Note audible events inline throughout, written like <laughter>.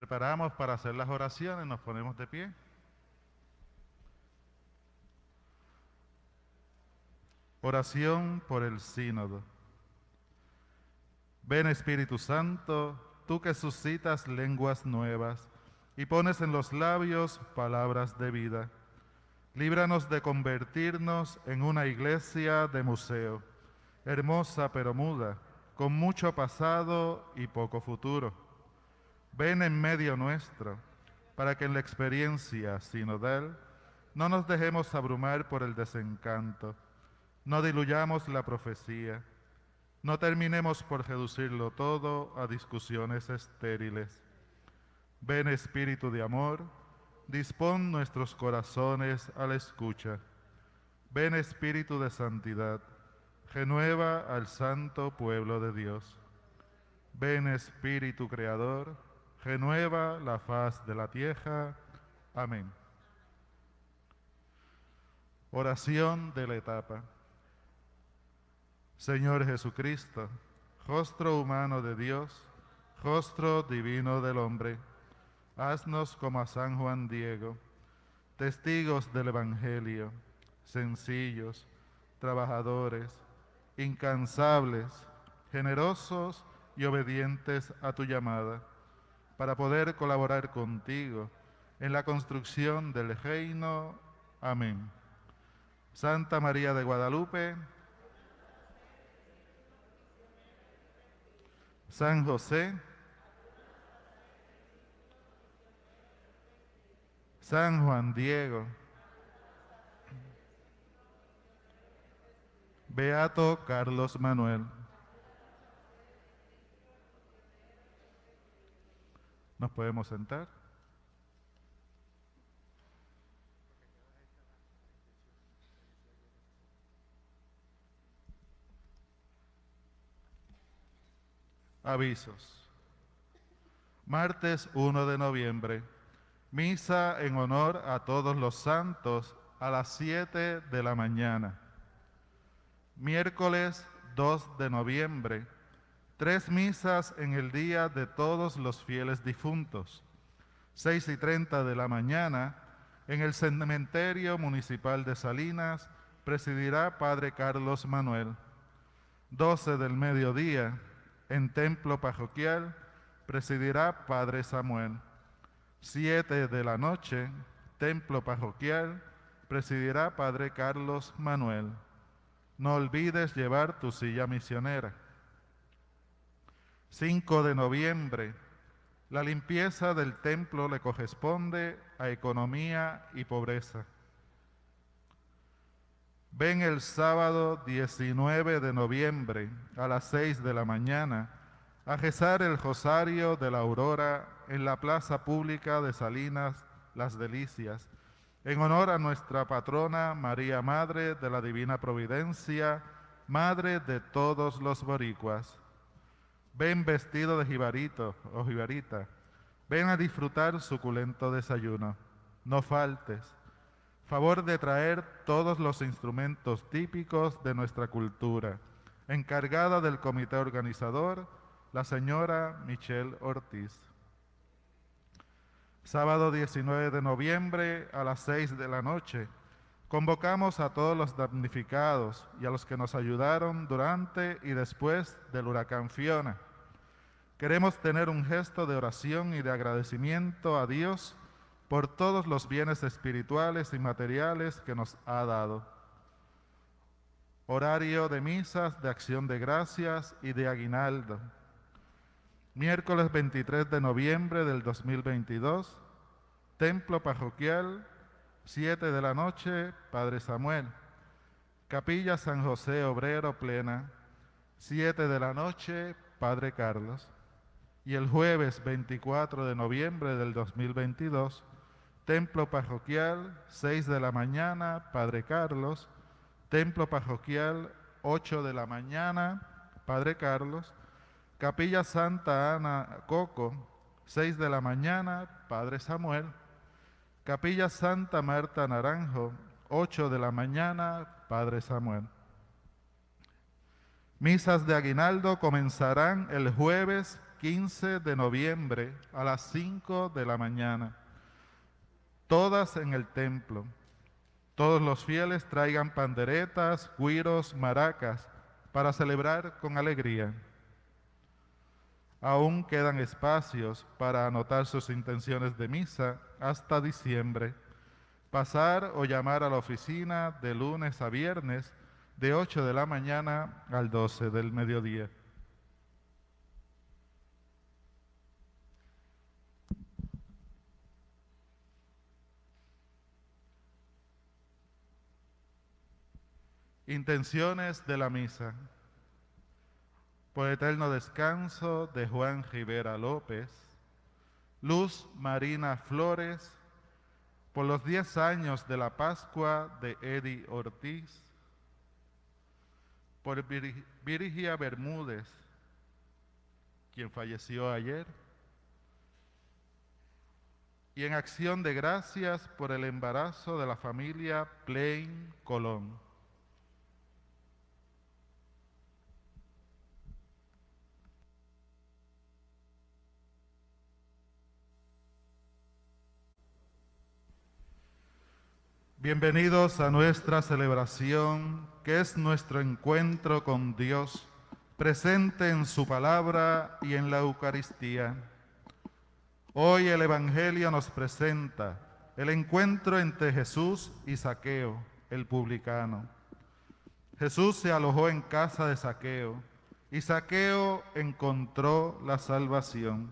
Preparamos para hacer las oraciones, nos ponemos de pie. Oración por el sínodo. Ven Espíritu Santo, tú que suscitas lenguas nuevas y pones en los labios palabras de vida. Líbranos de convertirnos en una iglesia de museo, hermosa pero muda, con mucho pasado y poco futuro. Ven en medio nuestro, para que en la experiencia sinodal no nos dejemos abrumar por el desencanto, no diluyamos la profecía, no terminemos por reducirlo todo a discusiones estériles. Ven Espíritu de amor, dispón nuestros corazones a la escucha. Ven Espíritu de santidad, renueva al santo pueblo de Dios. Ven Espíritu Creador, renueva la faz de la tierra. Amén. Oración de la etapa. Señor Jesucristo, rostro humano de Dios, rostro divino del hombre, haznos como a San Juan Diego, testigos del Evangelio, sencillos, trabajadores, incansables, generosos y obedientes a tu llamada, para poder colaborar contigo en la construcción del reino. Amén. Santa María de Guadalupe, San José, San Juan Diego, Beato Carlos Manuel. Nos podemos sentar. Avisos. Martes 1 de noviembre. Misa en honor a todos los santos a las 7 de la mañana. Miércoles 2 de noviembre. Tres misas en el día de todos los fieles difuntos. 6 y 30 de la mañana en el cementerio municipal de Salinas presidirá Padre Carlos Manuel. 12 del mediodía en templo parroquial presidirá Padre Samuel. Siete de la noche, templo parroquial, presidirá Padre Carlos Manuel. No olvides llevar tu silla misionera. 5 de noviembre, la limpieza del templo le corresponde a economía y pobreza. Ven el sábado 19 de noviembre a las 6 de la mañana a rezar el rosario de la aurora en la plaza pública de Salinas Las Delicias, en honor a nuestra patrona María Madre de la Divina Providencia, Madre de todos los boricuas. Ven vestido de jibarito o jibarita, ven a disfrutar suculento desayuno. No faltes favor de traer todos los instrumentos típicos de nuestra cultura. Encargada del comité organizador, la señora Michelle Ortiz. Sábado 19 de noviembre a las 6 de la noche, convocamos a todos los damnificados y a los que nos ayudaron durante y después del huracán Fiona. Queremos tener un gesto de oración y de agradecimiento a Dios por todos los bienes espirituales y materiales que nos ha dado. Horario de misas de acción de gracias y de aguinaldo. Miércoles 23 de noviembre del 2022, Templo Parroquial, 7 de la noche, Padre Samuel. Capilla San José Obrero Plena, 7 de la noche, Padre Carlos. Y el jueves 24 de noviembre del 2022, Templo parroquial, 6 de la mañana, Padre Carlos. Templo parroquial, 8 de la mañana, Padre Carlos. Capilla Santa Ana Coco, 6 de la mañana, Padre Samuel. Capilla Santa Marta Naranjo, 8 de la mañana, Padre Samuel. Misas de aguinaldo comenzarán el jueves 15 de noviembre a las 5 de la mañana, todas en el templo. Todos los fieles traigan panderetas, guiros, maracas, para celebrar con alegría. Aún quedan espacios para anotar sus intenciones de misa hasta diciembre. Pasar o llamar a la oficina de lunes a viernes de 8 de la mañana al 12 del mediodía. Intenciones de la misa. Por eterno descanso de Juan Rivera López. Luz Marina Flores. Por los 10 años de la Pascua de Eddie Ortiz. Por Virgia Bermúdez, quien falleció ayer. Y en acción de gracias por el embarazo de la familia Plain Colón. Bienvenidos a nuestra celebración, que es nuestro encuentro con Dios, presente en su palabra y en la Eucaristía. Hoy el Evangelio nos presenta el encuentro entre Jesús y Saqueo, el publicano. Jesús se alojó en casa de Saqueo y Saqueo encontró la salvación.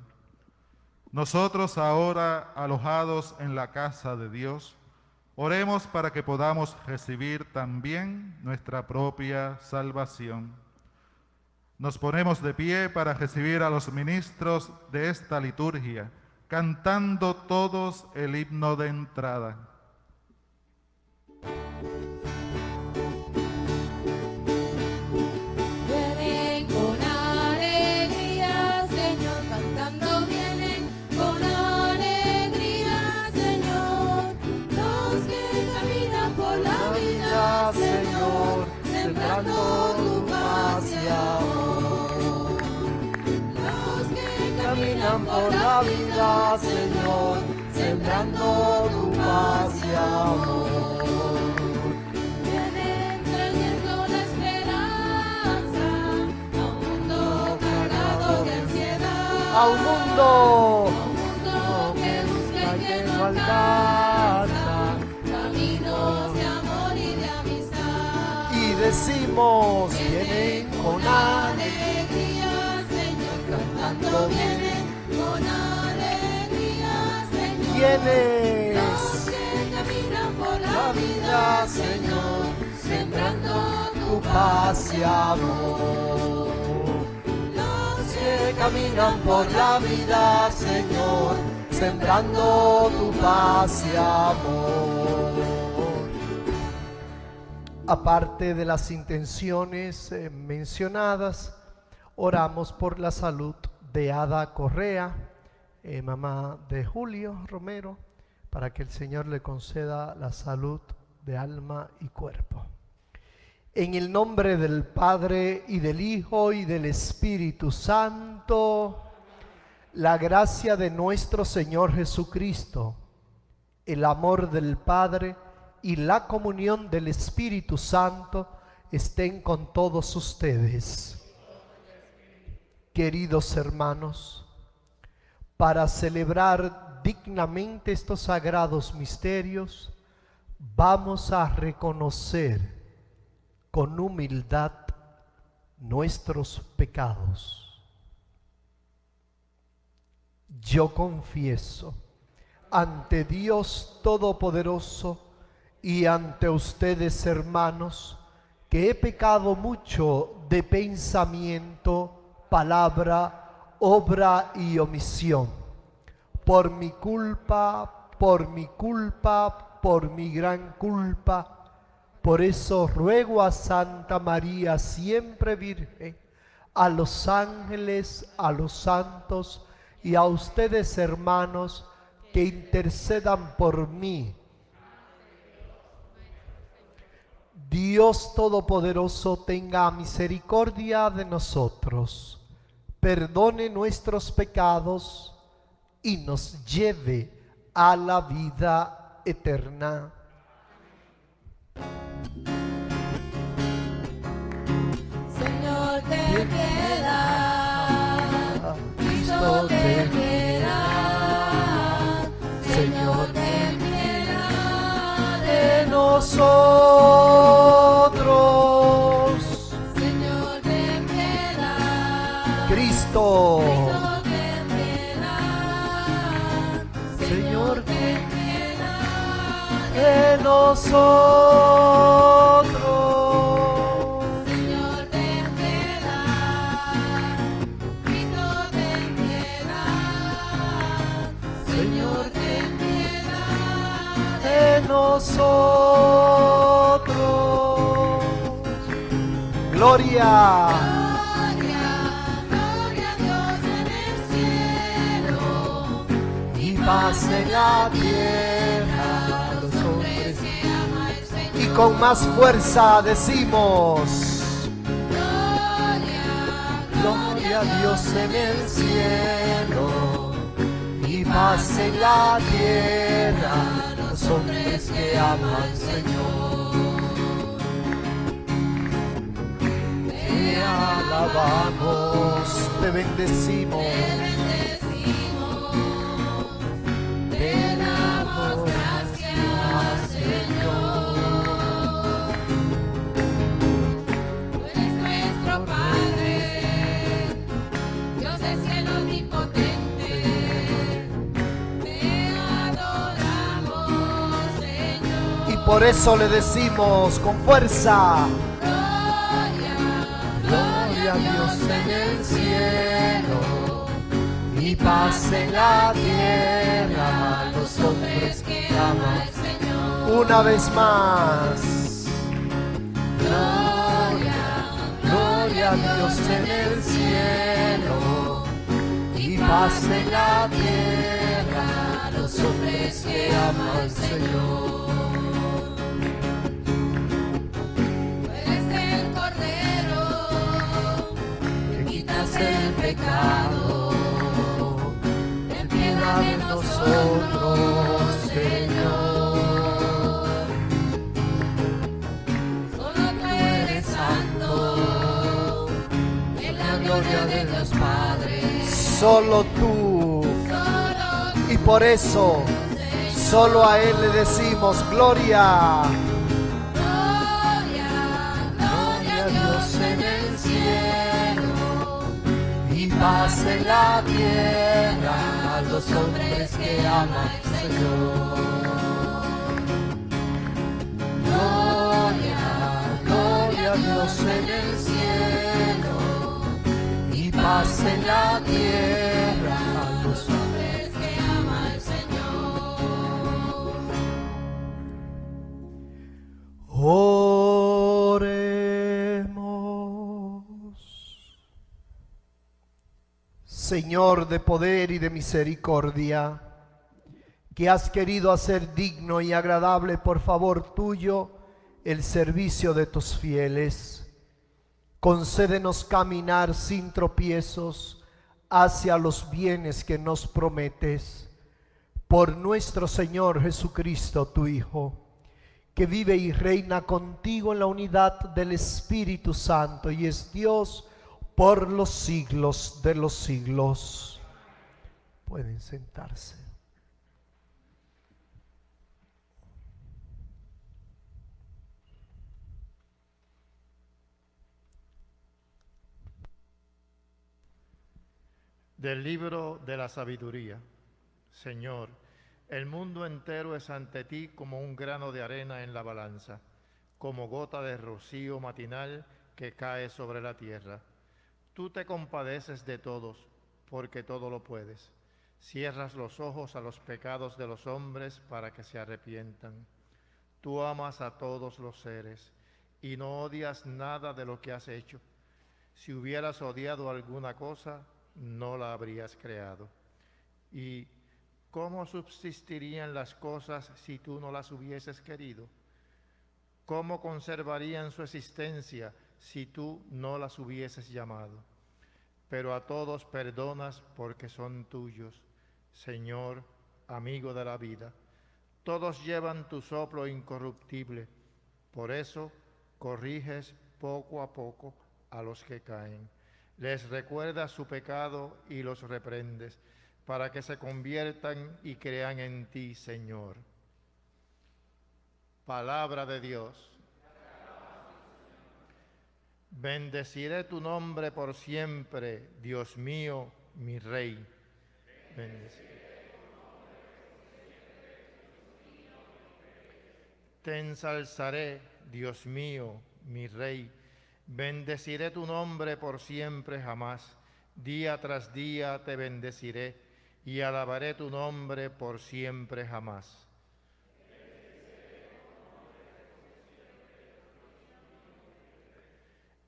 Nosotros ahora alojados en la casa de Dios, Oremos para que podamos recibir también nuestra propia salvación. Nos ponemos de pie para recibir a los ministros de esta liturgia, cantando todos el himno de entrada. Señor, sembrando tu paz y amor. Vienen trayendo la esperanza a un mundo cargado de ansiedad. A un mundo, a un mundo que busca y que no alcanza. Caminos de amor y de amistad. Y decimos, vienen con alegría, Señor, cantando vienen Quienes Los que caminan por la vida, Señor, sembrando tu paz y amor. Los que caminan por la vida, Señor, sembrando tu paz y amor. Aparte de las intenciones eh, mencionadas, oramos por la salud de Ada Correa, eh, mamá de Julio Romero, para que el Señor le conceda la salud de alma y cuerpo. En el nombre del Padre y del Hijo y del Espíritu Santo, la gracia de nuestro Señor Jesucristo, el amor del Padre y la comunión del Espíritu Santo estén con todos ustedes. Queridos hermanos, para celebrar dignamente estos sagrados misterios, vamos a reconocer con humildad nuestros pecados. Yo confieso ante Dios Todopoderoso y ante ustedes, hermanos, que he pecado mucho de pensamiento, palabra, obra y omisión. Por mi culpa, por mi culpa, por mi gran culpa. Por eso ruego a Santa María, siempre Virgen, a los ángeles, a los santos y a ustedes, hermanos, que intercedan por mí. Dios Todopoderoso tenga misericordia de nosotros, perdone nuestros pecados y nos lleve a la vida eterna. Señor, ten piedad. Cristo, ten piedad. Señor, ten piedad de nosotros. Cristo. Señor, de nosotros. Señor, ten piedad. Cristo, ten piedad. Señor, ten piedad. de nosotros. Gloria, paz en la tierra los hombres. Y con más fuerza decimos, Gloria, a Dios en el cielo y paz en la tierra los hombres que aman al Señor. Te alabamos, te bendecimos, por eso le decimos con fuerza, Gloria, Gloria a Dios en el cielo y paz en la tierra a los hombres que aman. al Señor. Una vez más, Gloria, gloria a Dios en el cielo y paz en la tierra a los hombres que aman al Señor. Pecado, ten piedad de nosotros, Señor. Solo tú eres santo, en la gloria de Dios Padre. Solo tú. Y por eso, solo a Él le decimos gloria, paz en la tierra a los hombres que aman al Señor. Gloria, gloria a Dios en el cielo y paz en la tierra Señor de poder y de misericordia, que has querido hacer digno y agradable por favor tuyo el servicio de tus fieles, concédenos caminar sin tropiezos hacia los bienes que nos prometes. Por nuestro Señor Jesucristo, tu Hijo que vive y reina contigo en la unidad del Espíritu Santo y es Dios por los siglos de los siglos. Pueden sentarse. Del libro de la sabiduría. Señor, el mundo entero es ante ti como un grano de arena en la balanza, como gota de rocío matinal que cae sobre la tierra. Tú te compadeces de todos, porque todo lo puedes. Cierras los ojos a los pecados de los hombres para que se arrepientan. Tú amas a todos los seres y no odias nada de lo que has hecho. Si hubieras odiado alguna cosa, no la habrías creado. ¿Y cómo subsistirían las cosas si tú no las hubieses querido? ¿Cómo conservarían su existencia si tú no las hubieses llamado? pero a todos perdonas porque son tuyos. Señor, amigo de la vida, todos llevan tu soplo incorruptible, por eso corriges poco a poco a los que caen. Les recuerdas su pecado y los reprendes, para que se conviertan y crean en ti, Señor. Palabra de Dios. Bendeciré tu nombre por siempre, Dios mío, mi Rey. Te ensalzaré, Dios mío, mi Rey. Bendeciré tu nombre por siempre jamás. Día tras día te bendeciré y alabaré tu nombre por siempre jamás.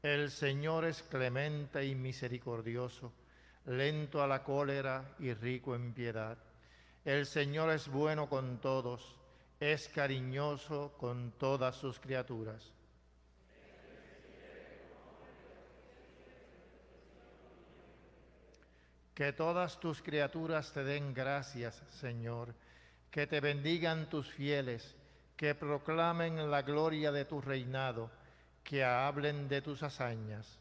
El Señor es clemente y misericordioso, lento a la cólera y rico en piedad. El Señor es bueno con todos, es cariñoso con todas sus criaturas. Que todas tus criaturas te den gracias, Señor, que te bendigan tus fieles, que proclamen la gloria de tu reinado que hablen de tus hazañas.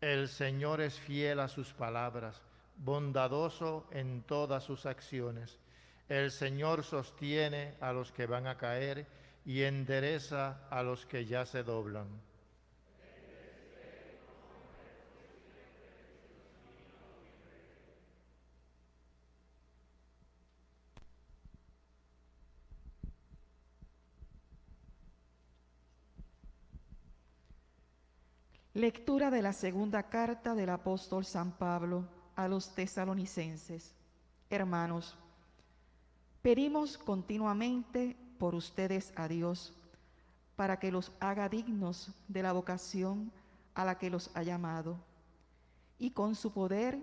El Señor es fiel a sus palabras, bondadoso en todas sus acciones. El Señor sostiene a los que van a caer y endereza a los que ya se doblan. Lectura de la segunda carta del apóstol San Pablo a los tesalonicenses. Hermanos, pedimos continuamente por ustedes a Dios para que los haga dignos de la vocación a la que los ha llamado y con su poder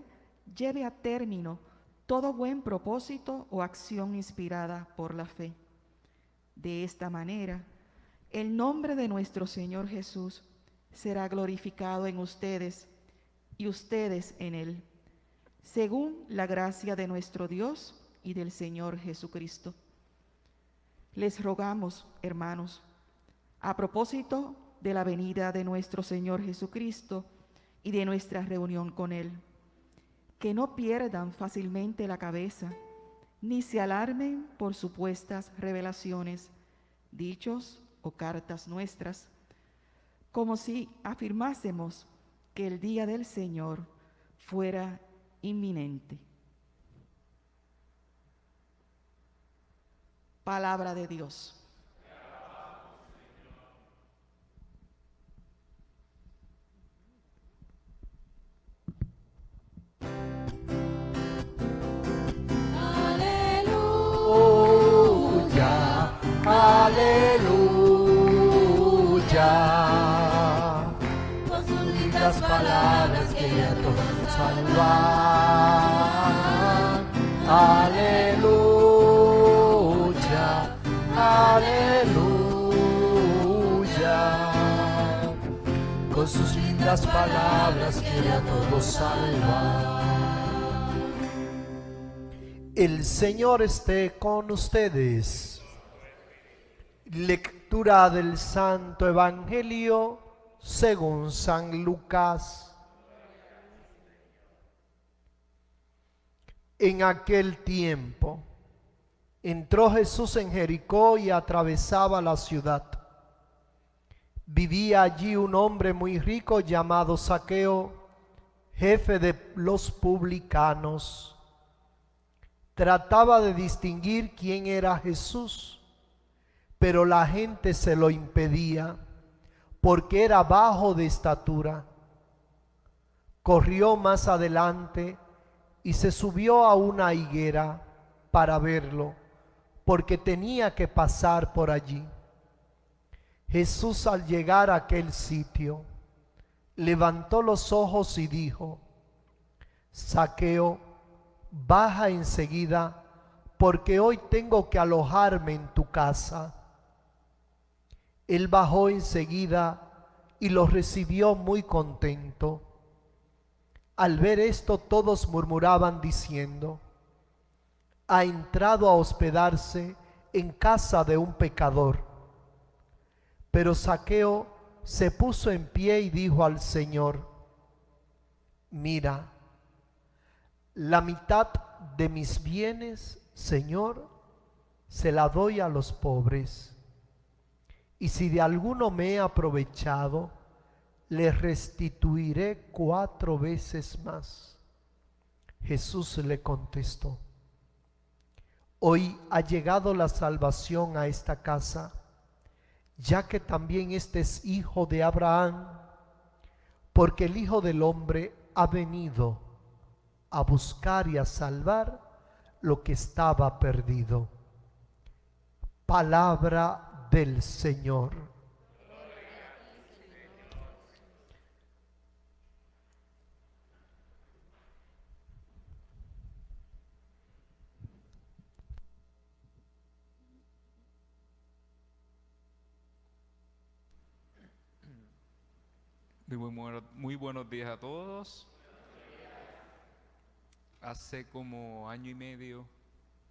lleve a término todo buen propósito o acción inspirada por la fe. De esta manera, el nombre de nuestro Señor Jesús será glorificado en ustedes y ustedes en él, según la gracia de nuestro Dios y del Señor Jesucristo. Les rogamos, hermanos, a propósito de la venida de nuestro Señor Jesucristo y de nuestra reunión con Él, que no pierdan fácilmente la cabeza, ni se alarmen por supuestas revelaciones, dichos o cartas nuestras, como si afirmásemos que el día del Señor fuera inminente. Palabra de Dios. Aleluya, aleluya. Con sus lindas palabras quiere a todos salvar. El Señor esté con ustedes. Lectura del Santo Evangelio según San Lucas. En aquel tiempo entró Jesús en Jericó y atravesaba la ciudad. Vivía allí un hombre muy rico llamado Saqueo, jefe de los publicanos. Trataba de distinguir quién era Jesús, pero la gente se lo impedía porque era bajo de estatura. Corrió más adelante y se subió a una higuera para verlo, porque tenía que pasar por allí. Jesús al llegar a aquel sitio, levantó los ojos y dijo, Saqueo, baja enseguida, porque hoy tengo que alojarme en tu casa. Él bajó enseguida y los recibió muy contento. Al ver esto todos murmuraban diciendo, ha entrado a hospedarse en casa de un pecador. Pero Saqueo se puso en pie y dijo al Señor, mira, la mitad de mis bienes, Señor, se la doy a los pobres. Y si de alguno me he aprovechado, le restituiré cuatro veces más. Jesús le contestó, hoy ha llegado la salvación a esta casa, ya que también este es hijo de Abraham, porque el Hijo del Hombre ha venido a buscar y a salvar lo que estaba perdido. Palabra del Señor. Muy, buenos días a todos. Hace como año y medio,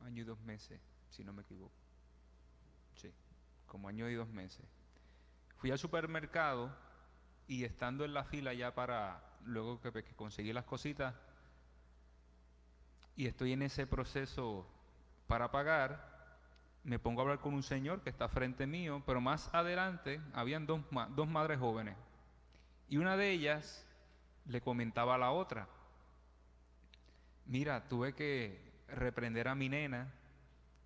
año y dos meses, si no me equivoco. Sí, como año y dos meses. Fui al supermercado y estando en la fila ya para, luego que, que conseguí las cositas, y estoy en ese proceso para pagar, me pongo a hablar con un señor que está frente mío, pero más adelante habían dos, dos madres jóvenes. Y una de ellas le comentaba a la otra, mira, tuve que reprender a mi nena,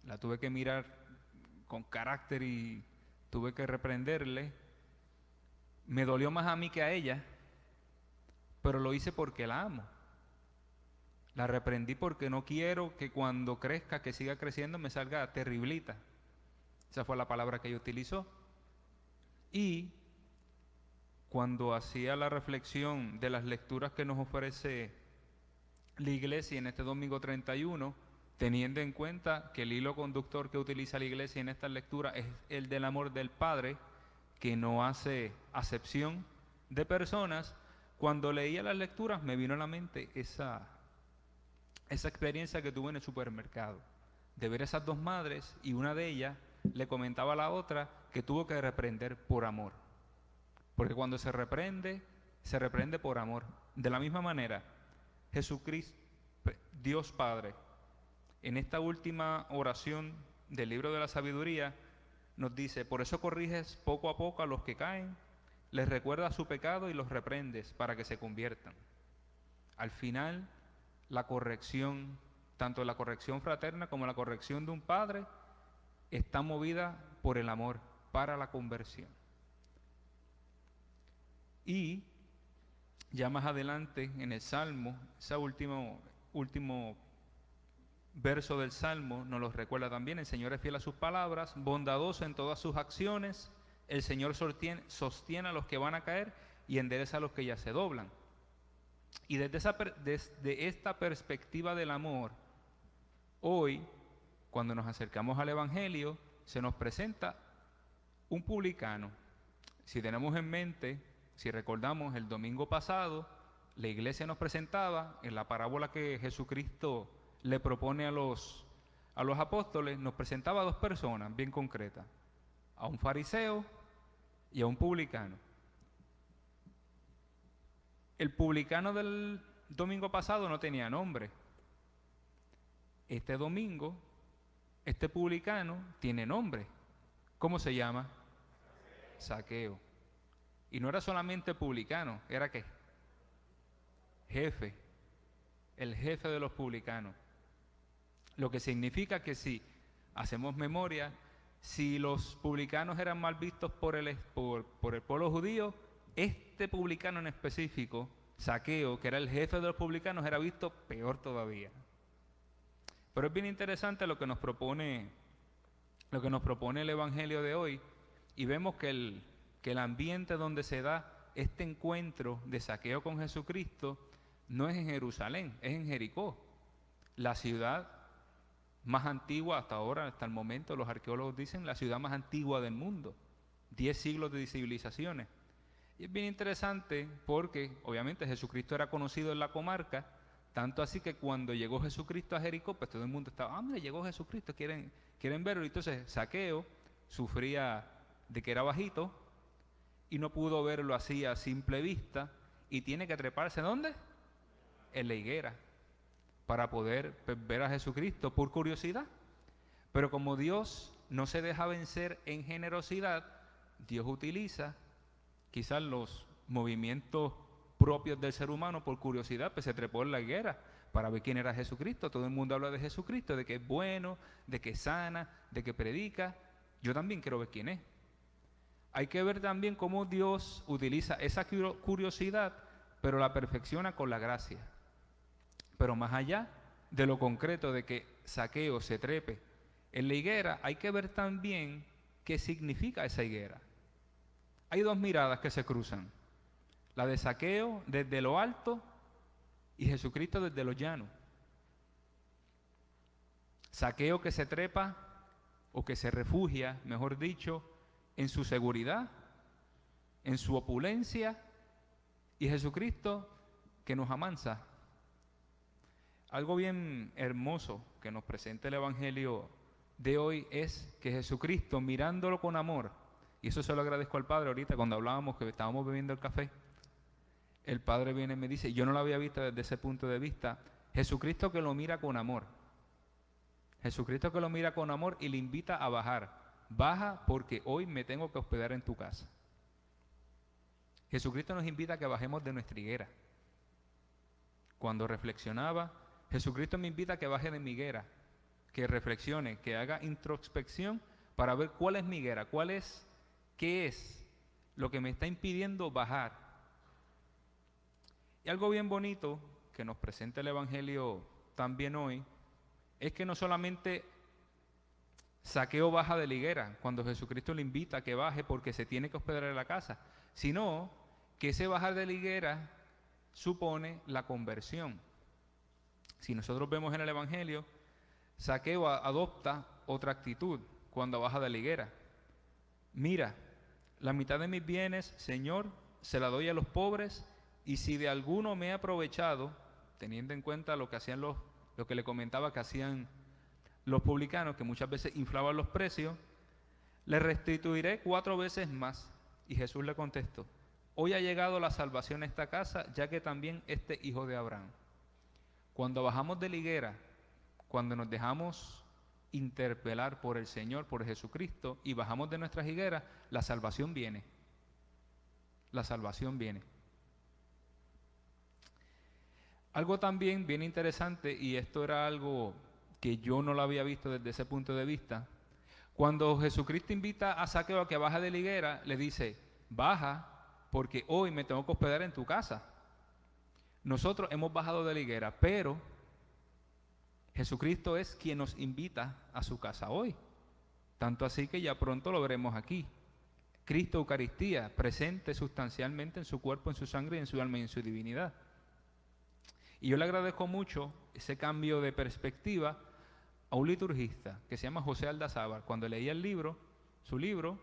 la tuve que mirar con carácter y tuve que reprenderle. Me dolió más a mí que a ella, pero lo hice porque la amo. La reprendí porque no quiero que cuando crezca, que siga creciendo, me salga terriblita. Esa fue la palabra que ella utilizó. Y cuando hacía la reflexión de las lecturas que nos ofrece la iglesia en este domingo 31, teniendo en cuenta que el hilo conductor que utiliza la iglesia en esta lectura es el del amor del Padre, que no hace acepción de personas, cuando leía las lecturas me vino a la mente esa, esa experiencia que tuve en el supermercado, de ver esas dos madres y una de ellas le comentaba a la otra que tuvo que reprender por amor. Porque cuando se reprende, se reprende por amor. De la misma manera, Jesucristo, Dios Padre, en esta última oración del libro de la sabiduría, nos dice, por eso corriges poco a poco a los que caen, les recuerdas su pecado y los reprendes para que se conviertan. Al final, la corrección, tanto la corrección fraterna como la corrección de un padre, está movida por el amor para la conversión. Y ya más adelante en el Salmo, ese último, último verso del Salmo nos lo recuerda también, el Señor es fiel a sus palabras, bondadoso en todas sus acciones, el Señor sostiene, a los que van a caer y endereza a los que ya se doblan. Y desde esta perspectiva del amor, hoy, cuando nos acercamos al Evangelio, se nos presenta un publicano. Si tenemos en mente, si recordamos el domingo pasado, la iglesia nos presentaba en la parábola que Jesucristo le propone a los, a los apóstoles, nos presentaba a dos personas bien concretas, a un fariseo y a un publicano. El publicano del domingo pasado no tenía nombre. Este domingo, este publicano tiene nombre. ¿Cómo se llama? Saqueo. Y no era solamente publicano, era qué? Jefe. El jefe de los publicanos. Lo que significa que si hacemos memoria, si los publicanos eran mal vistos por el, por, por el pueblo judío, este publicano en específico, Saqueo, que era el jefe de los publicanos, era visto peor todavía. Pero es bien interesante lo que nos propone, lo que nos propone el Evangelio de hoy, y vemos que el, que el ambiente donde se da este encuentro de Saqueo con Jesucristo no es en Jerusalén, es en Jericó, la ciudad más antigua hasta ahora, hasta el momento, los arqueólogos dicen, la ciudad más antigua del mundo, 10 siglos de civilizaciones. Y es bien interesante porque obviamente Jesucristo era conocido en la comarca, tanto así que cuando llegó Jesucristo a Jericó, pues todo el mundo estaba, ah, mira, llegó Jesucristo, quieren, quieren verlo. Y entonces Saqueo sufría de que era bajito y no pudo verlo así a simple vista y tiene que treparse ¿dónde? En la higuera para poder pues, ver a Jesucristo por curiosidad. Pero como Dios no se deja vencer en generosidad, Dios utiliza quizás los movimientos propios del ser humano por curiosidad, pues se trepó en la higuera para ver quién era Jesucristo. Todo el mundo habla de Jesucristo, de que es bueno, de que sana, de que predica. Yo también quiero ver quién es. Hay que ver también cómo Dios utiliza esa curiosidad, pero la perfecciona con la gracia. Pero más allá de lo concreto de que saqueo se trepe en la higuera, hay que ver también qué significa esa higuera. Hay dos miradas que se cruzan. La de saqueo desde lo alto y Jesucristo desde lo llano. Saqueo que se trepa o que se refugia, mejor dicho, en su seguridad, en su opulencia, y Jesucristo que nos amansa. Algo bien hermoso que nos presenta el Evangelio de hoy es que Jesucristo, mirándolo con amor, y eso se lo agradezco al Padre ahorita cuando hablábamos que estábamos bebiendo el café, el Padre viene y me dice, yo no lo había visto desde ese punto de vista, Jesucristo que lo mira con amor, Jesucristo que lo mira con amor y le invita a bajar, baja porque hoy me tengo que hospedar en tu casa. Jesucristo nos invita a que bajemos de nuestra higuera. Cuando reflexionaba, Jesucristo me invita a que baje de mi higuera, que reflexione, que haga introspección para ver cuál es mi higuera, cuál es, qué es lo que me está impidiendo bajar. Y algo bien bonito que nos presenta el Evangelio también hoy es que no solamente saqueo baja de la higuera cuando Jesucristo le invita a que baje porque se tiene que hospedar en la casa, sino que ese bajar de la higuera supone la conversión. Si nosotros vemos en el Evangelio, Saqueo adopta otra actitud cuando baja de la higuera. Mira, la mitad de mis bienes, Señor, se la doy a los pobres, y si de alguno me he aprovechado, teniendo en cuenta lo que hacían los, lo que le comentaba que hacían los publicanos, que muchas veces inflaban los precios, le restituiré cuatro veces más. Y Jesús le contestó, hoy ha llegado la salvación a esta casa, ya que también este hijo de Abraham. Cuando bajamos de la higuera, cuando nos dejamos interpelar por el Señor, por Jesucristo, y bajamos de nuestras higueras, la salvación viene. La salvación viene. Algo también bien interesante, y esto era algo que yo no lo había visto desde ese punto de vista. Cuando Jesucristo invita a Saqueo a que baje de la higuera, le dice, baja porque hoy me tengo que hospedar en tu casa. Nosotros hemos bajado de la higuera, pero Jesucristo es quien nos invita a su casa hoy. Tanto así que ya pronto lo veremos aquí. Cristo Eucaristía, presente sustancialmente en su cuerpo, en su sangre, en su alma y en su divinidad. Y yo le agradezco mucho ese cambio de perspectiva a un liturgista que se llama José Aldazábar. Cuando leía el libro, su libro,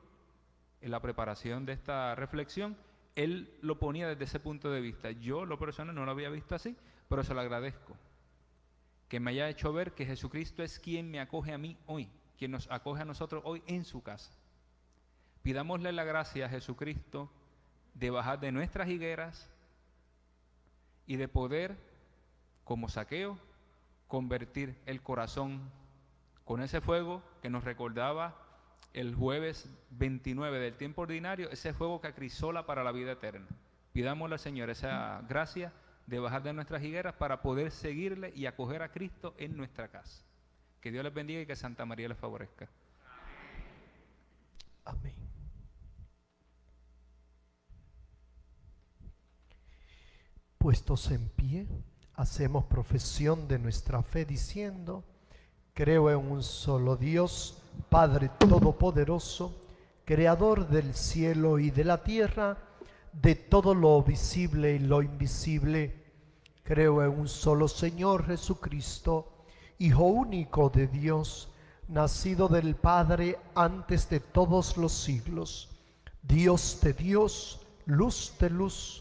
en la preparación de esta reflexión, él lo ponía desde ese punto de vista. Yo, lo personal, no lo había visto así, pero se lo agradezco. Que me haya hecho ver que Jesucristo es quien me acoge a mí hoy, quien nos acoge a nosotros hoy en su casa. Pidámosle la gracia a Jesucristo de bajar de nuestras higueras y de poder, como saqueo, convertir el corazón con ese fuego que nos recordaba el jueves 29 del tiempo ordinario, ese fuego que acrisola para la vida eterna. Pidámosle al Señor esa gracia de bajar de nuestras higueras para poder seguirle y acoger a Cristo en nuestra casa. Que Dios les bendiga y que Santa María les favorezca. Amén. Puestos en pie, hacemos profesión de nuestra fe diciendo, Creo en un solo Dios, Padre Todopoderoso, Creador del cielo y de la tierra, de todo lo visible y lo invisible. Creo en un solo Señor Jesucristo, Hijo único de Dios, nacido del Padre antes de todos los siglos, Dios de Dios, luz de luz,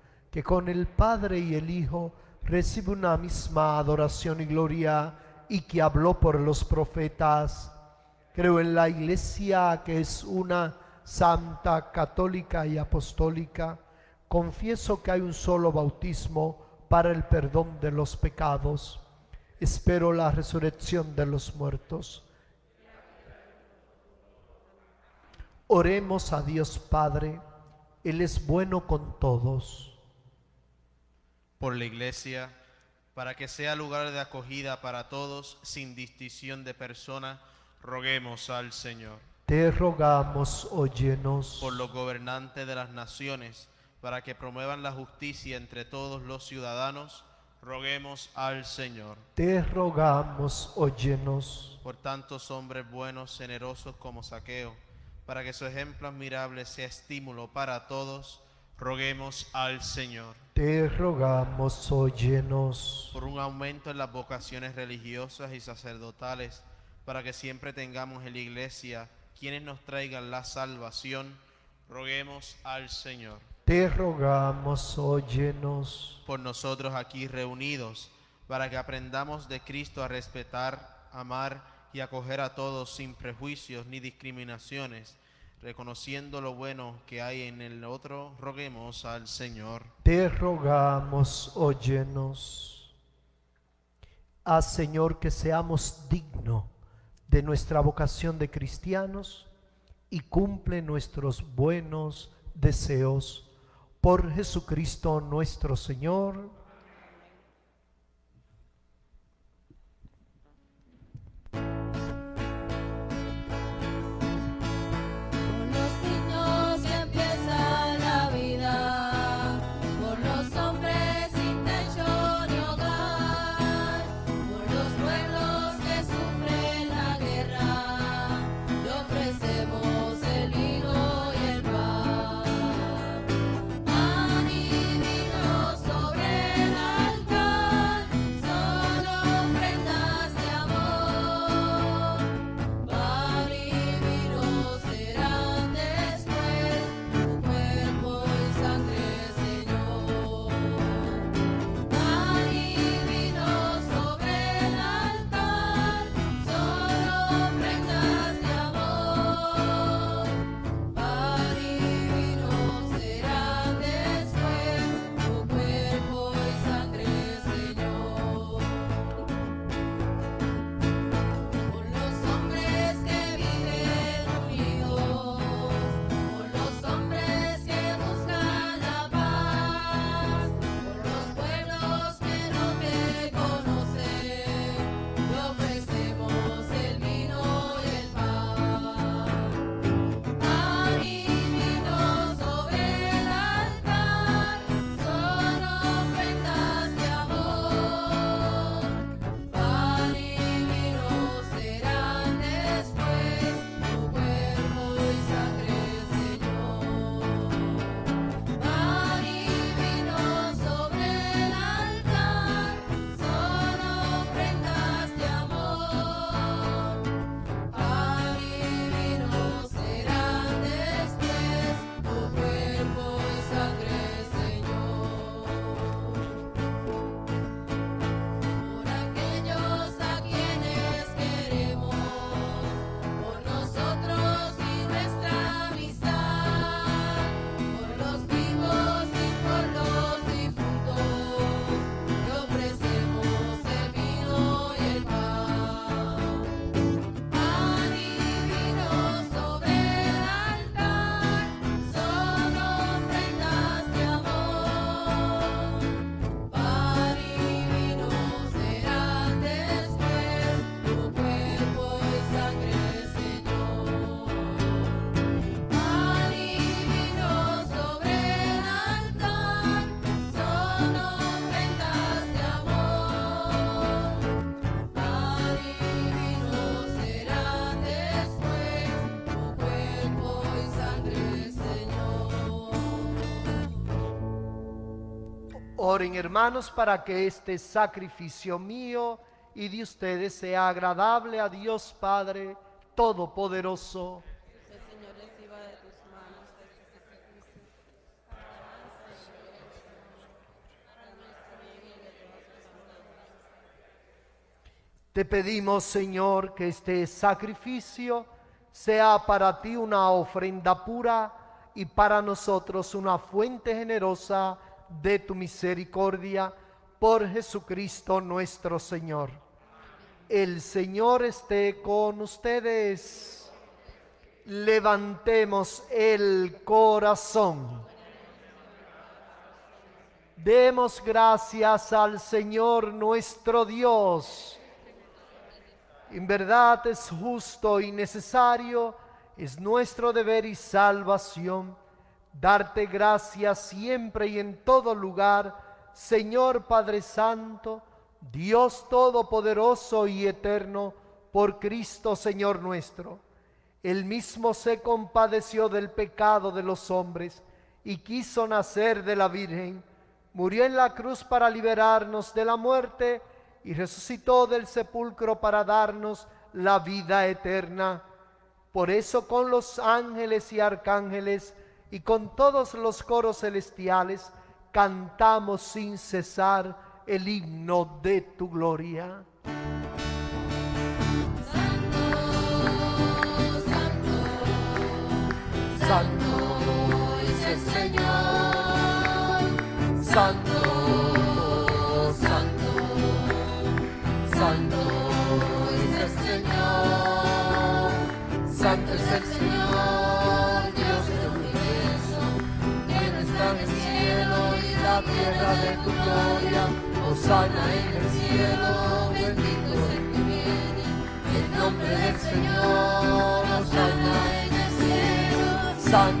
que con el Padre y el Hijo recibe una misma adoración y gloria, y que habló por los profetas. Creo en la Iglesia que es una santa, católica y apostólica. Confieso que hay un solo bautismo para el perdón de los pecados. Espero la resurrección de los muertos. Oremos a Dios Padre, Él es bueno con todos. Por la Iglesia, para que sea lugar de acogida para todos, sin distinción de persona, roguemos al Señor. Te rogamos, óyenos. Por los gobernantes de las naciones, para que promuevan la justicia entre todos los ciudadanos, roguemos al Señor. Te rogamos, óyenos. Por tantos hombres buenos, generosos como Saqueo, para que su ejemplo admirable sea estímulo para todos, roguemos al Señor. Te rogamos, óyenos. por un aumento en las vocaciones religiosas y sacerdotales, para que siempre tengamos en la iglesia quienes nos traigan la salvación, roguemos al Señor. Te rogamos, óyenos. Por nosotros aquí reunidos, para que aprendamos de Cristo a respetar, amar y acoger a todos sin prejuicios ni discriminaciones, reconociendo lo bueno que hay en el otro, roguemos al Señor. Te rogamos, óyenos. Haz, Señor, que seamos dignos de nuestra vocación de cristianos y cumple nuestros buenos deseos. Por Jesucristo nuestro Señor. Hermanos para que este sacrificio mío y de ustedes sea agradable a Dios Padre Todopoderoso. Te pedimos, Señor, que este sacrificio sea para ti una ofrenda pura y para nosotros una fuente generosa de tu misericordia por Jesucristo nuestro Señor. El Señor esté con ustedes. Levantemos el corazón. Demos gracias al Señor nuestro Dios. En verdad es justo y necesario, es nuestro deber y salvación darte gracias siempre y en todo lugar, Señor Padre Santo, Dios Todopoderoso y Eterno, por Cristo Señor nuestro. Él mismo se compadeció del pecado de los hombres y quiso nacer de la Virgen, murió en la cruz para liberarnos de la muerte y resucitó del sepulcro para darnos la vida eterna. Por eso con los ángeles y arcángeles y con todos los coros celestiales cantamos sin cesar el himno de tu gloria. Santo es el Señor, Santo, Santo, de tu gloria, Osana en el cielo, bendito es el que viene, en nombre del Señor, Osana en el cielo, Santo,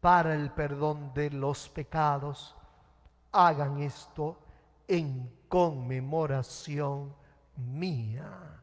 para el perdón de los pecados. Hagan esto en conmemoración mía.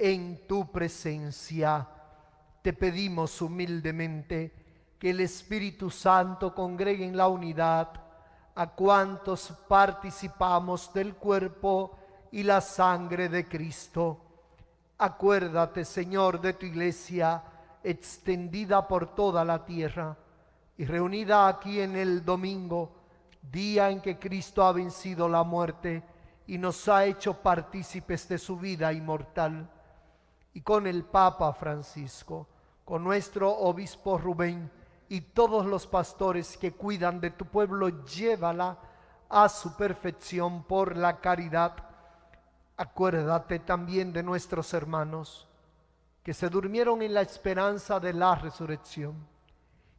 en tu presencia. Te pedimos humildemente que el Espíritu Santo congregue en la unidad a cuantos participamos del cuerpo y la sangre de Cristo. Acuérdate, Señor, de tu iglesia extendida por toda la tierra y reunida aquí en el domingo, día en que Cristo ha vencido la muerte y nos ha hecho partícipes de su vida inmortal. Y con el Papa Francisco, con nuestro obispo Rubén y todos los pastores que cuidan de tu pueblo, llévala a su perfección por la caridad. Acuérdate también de nuestros hermanos que se durmieron en la esperanza de la resurrección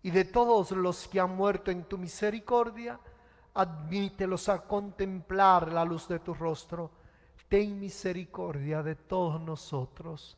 y de todos los que han muerto en tu misericordia, admítelos a contemplar la luz de tu rostro. Ten misericordia de todos nosotros.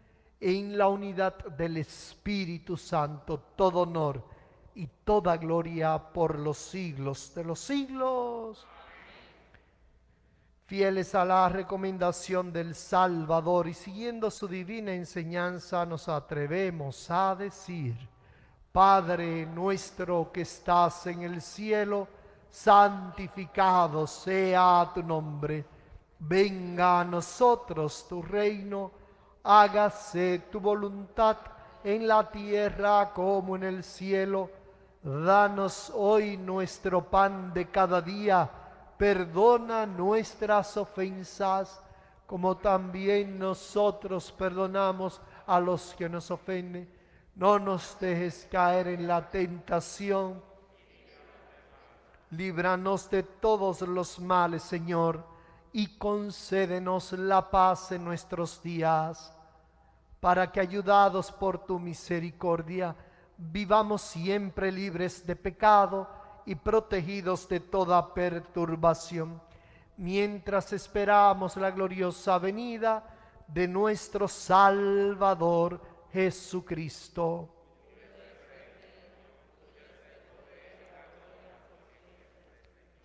en la unidad del Espíritu Santo, todo honor y toda gloria por los siglos de los siglos. Fieles a la recomendación del Salvador y siguiendo su divina enseñanza, nos atrevemos a decir, Padre nuestro que estás en el cielo, santificado sea tu nombre. Venga a nosotros tu reino, hágase tu voluntad en la tierra como en el cielo. Danos hoy nuestro pan de cada día perdona nuestras ofensas, como también nosotros perdonamos a los que nos ofenden. No nos dejes caer en la tentación. Líbranos de todos los males, Señor, y concédenos la paz en nuestros días, para que, ayudados por tu misericordia, vivamos siempre libres de pecado y protegidos de toda perturbación, mientras esperamos la gloriosa venida de nuestro Salvador Jesucristo.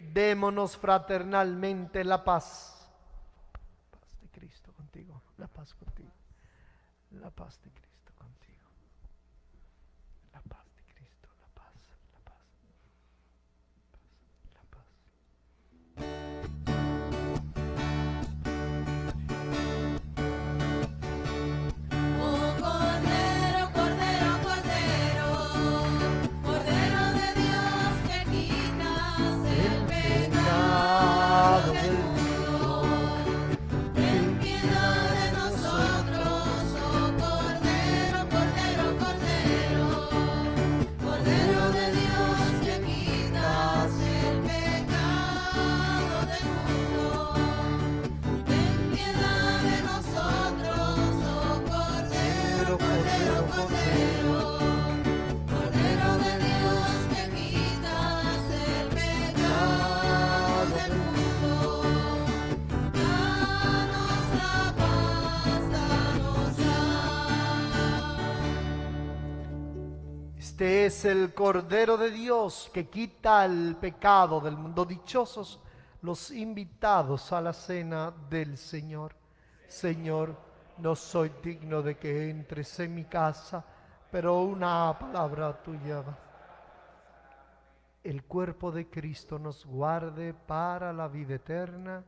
Démonos fraternalmente la paz. Paz de Cristo contigo, la paz contigo, la paz de Cristo Este es el Cordero de Dios que quita el pecado del mundo. Dichosos los invitados a la cena del Señor. Señor, no soy digno de que entres en mi casa, pero una palabra tuya. El cuerpo de Cristo nos guarde para la vida eterna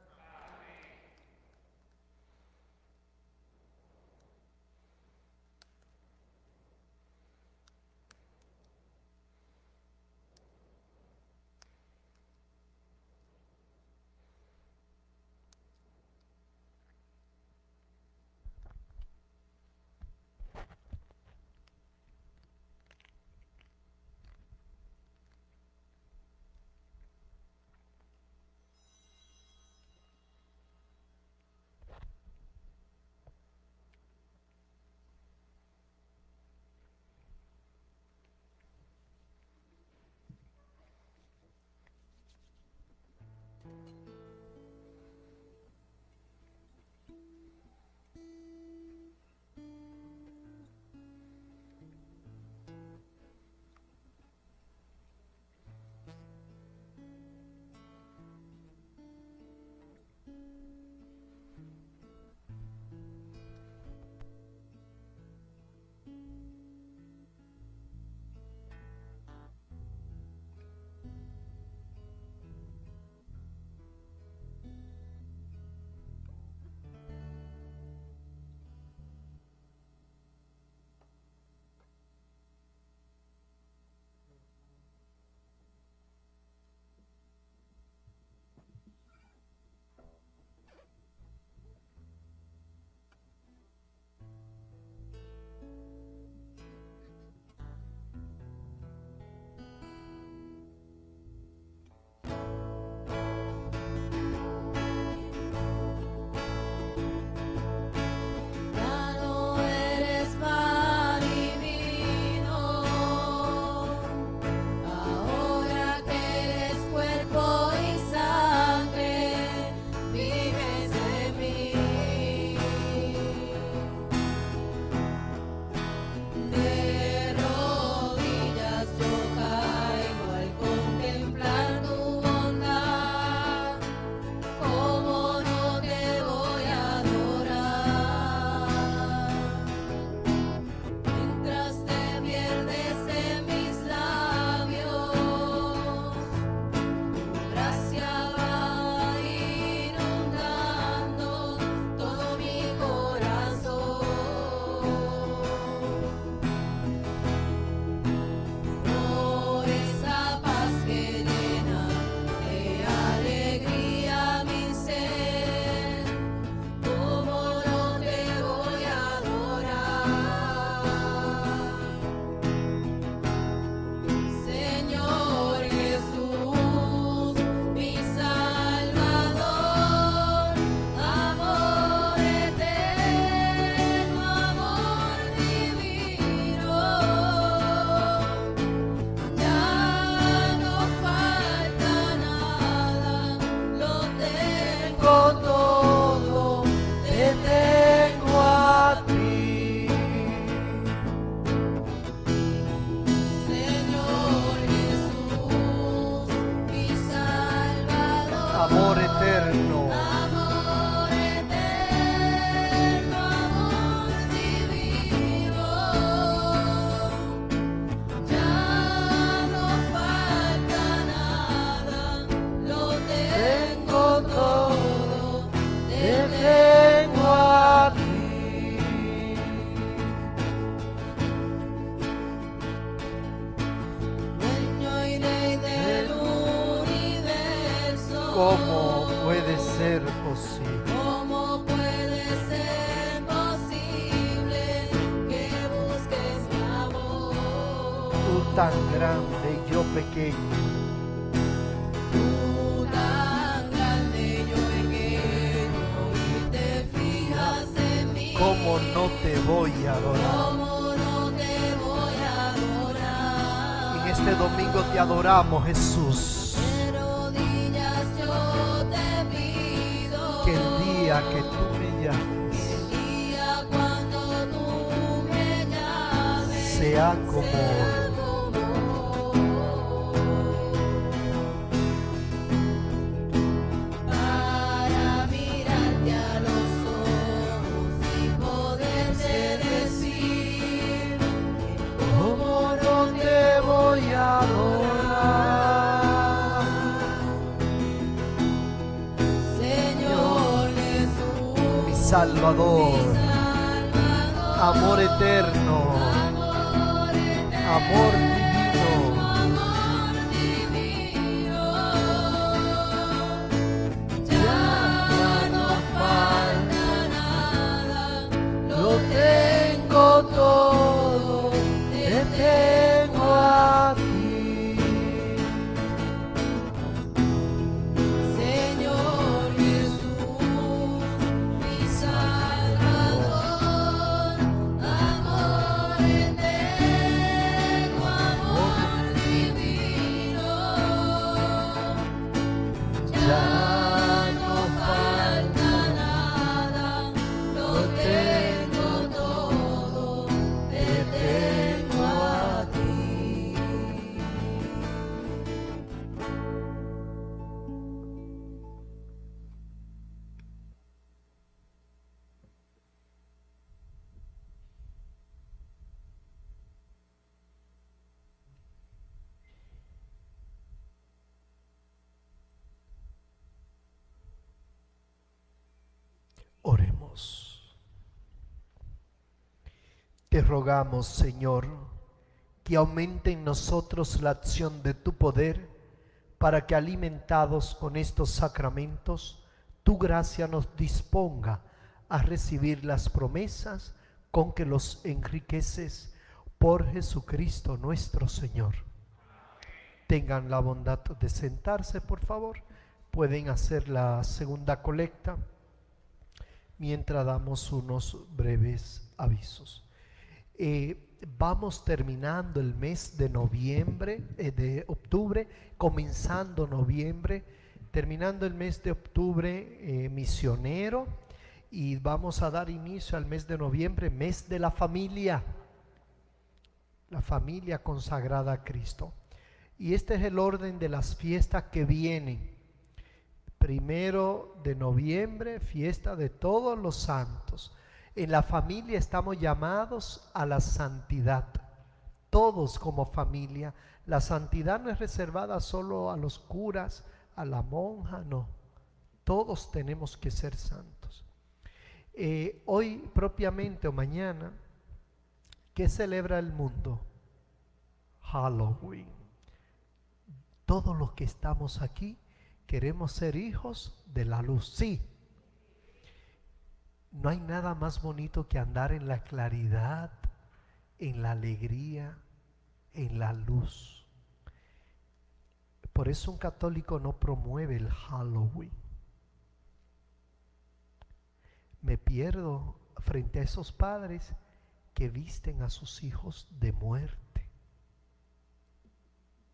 para morrer Salvador, amor eterno, amor rogamos, Señor, que aumente en nosotros la acción de tu poder, para que alimentados con estos sacramentos, tu gracia nos disponga a recibir las promesas con que los enriqueces por Jesucristo nuestro Señor. Tengan la bondad de sentarse, por favor. Pueden hacer la segunda colecta mientras damos unos breves avisos. Eh, vamos terminando el mes de noviembre, eh, de octubre, comenzando noviembre, terminando el mes de octubre eh, misionero y vamos a dar inicio al mes de noviembre, mes de la familia, la familia consagrada a Cristo. Y este es el orden de las fiestas que vienen. Primero de noviembre, fiesta de todos los santos. En la familia estamos llamados a la santidad. Todos como familia. La santidad no es reservada solo a los curas, a la monja, no. Todos tenemos que ser santos. Eh, hoy propiamente o mañana, ¿qué celebra el mundo? Halloween. Todos los que estamos aquí queremos ser hijos de la luz. Sí. No hay nada más bonito que andar en la claridad, en la alegría, en la luz. Por eso un católico no promueve el Halloween. Me pierdo frente a esos padres que visten a sus hijos de muerte,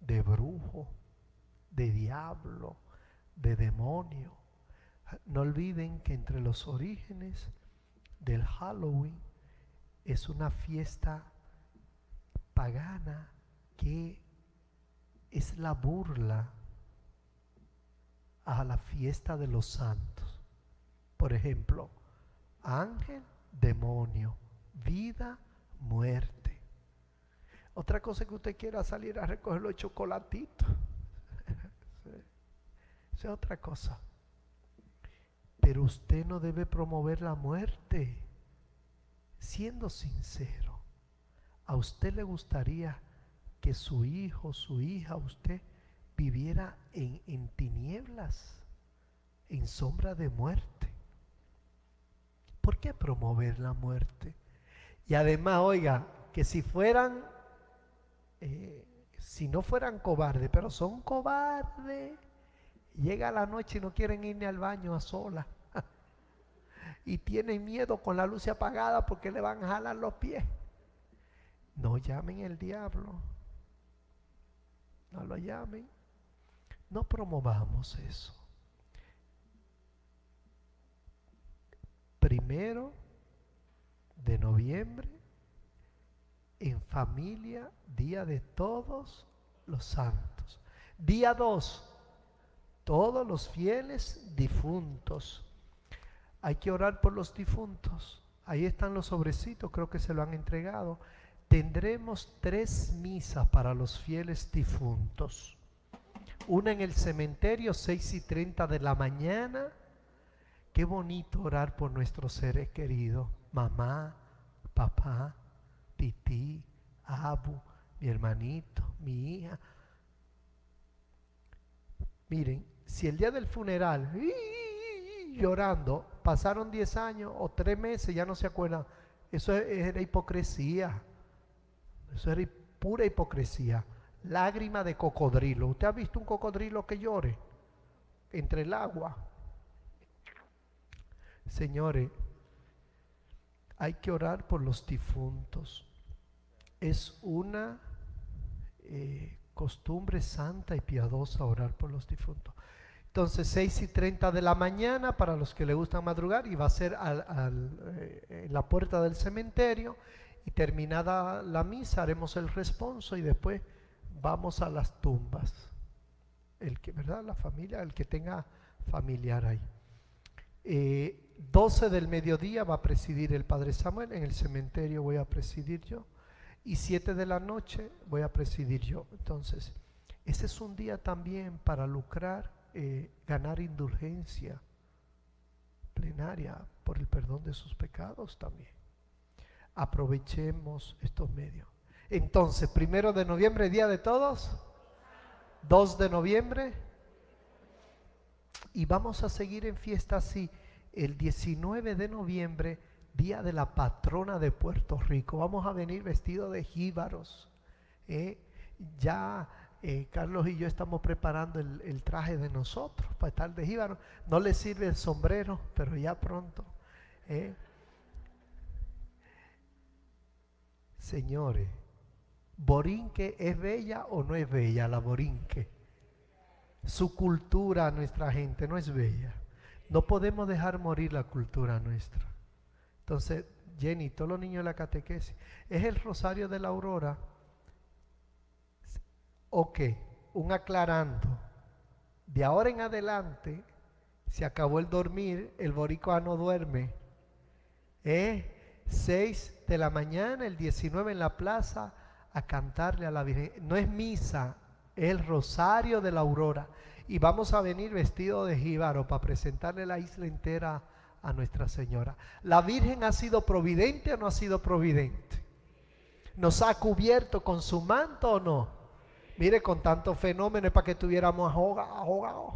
de brujo, de diablo, de demonio. No olviden que entre los orígenes del Halloween es una fiesta pagana que es la burla a la fiesta de los santos. Por ejemplo, ángel, demonio, vida, muerte. Otra cosa que usted quiera salir a recoger los chocolatitos. <laughs> Esa es otra cosa. Pero usted no debe promover la muerte. Siendo sincero, ¿a usted le gustaría que su hijo, su hija, usted viviera en, tinieblas, en sombra de muerte? ¿Por qué promover la muerte? Y además, oiga, que si fueran, eh, si no fueran cobardes, pero son cobardes, llega la noche y no quieren ir ni al baño a sola. Y tienen miedo con la luz apagada porque le van a jalar los pies. No llamen el diablo. No lo llamen. No promovamos eso. Primero de noviembre, en familia, día de todos los santos. Día 2, todos los fieles difuntos. Hay que orar por los difuntos. Ahí están los sobrecitos, creo que se lo han entregado. Tendremos tres misas para los fieles difuntos. Una en el cementerio, 6 y 30 de la mañana, Qué bonito orar por nuestros seres queridos, mamá, papá, tití, abu, mi hermanito, mi hija. Miren, si el día del funeral, llorando, pasaron 10 años o 3 meses, ya no se acuerdan, eso era hipocresía. Eso era pura hipocresía. Lágrima de cocodrilo. ¿Usted ha visto un cocodrilo que llore entre el agua? Señores, hay que orar por los difuntos. Es una eh, costumbre santa y piadosa orar por los difuntos. Entonces, 6 y 30 de la mañana para los que le gustan madrugar y va a ser al, eh, en la puerta del cementerio y terminada la misa haremos el responso y después vamos a las tumbas. El que, ¿verdad? La familia, el que tenga familiar ahí. Eh, 12 del mediodía va a presidir el Padre Samuel, en el cementerio voy a presidir yo y 7 de la noche voy a presidir yo. Entonces, ese es un día también para lucrar, eh, ganar indulgencia plenaria por el perdón de sus pecados también. Aprovechemos estos medios. Entonces, primero de noviembre, día de todos. 2 de noviembre. Y vamos a seguir en fiesta así. El 19 de noviembre, día de la patrona de Puerto Rico. Vamos a venir vestidos de jíbaros. ¿eh? Ya eh, Carlos y yo estamos preparando el, traje de nosotros para estar de jíbaro. No le sirve el sombrero, pero ya pronto. ¿eh? Señores, ¿Borinque es bella o no es bella la Borinque? Su cultura, nuestra gente, no es bella. No podemos dejar morir la cultura nuestra. Entonces, Jenny, todos los niños de la catequesis, ¿es el rosario de la aurora? Ok, un aclarando. De ahora en adelante, se acabó el dormir, el boricua no duerme. ¿Eh? 6 de la mañana, el 19 en la plaza, a cantarle a la Virgen. No es misa, es el rosario de la aurora. Y vamos a venir vestido de jíbaro para presentarle la isla entera a Nuestra Señora. ¿La Virgen ha sido providente o no ha sido providente? ¿Nos ha cubierto con su manto o no? Mire, con tantos fenómenos para que estuviéramos ahogados.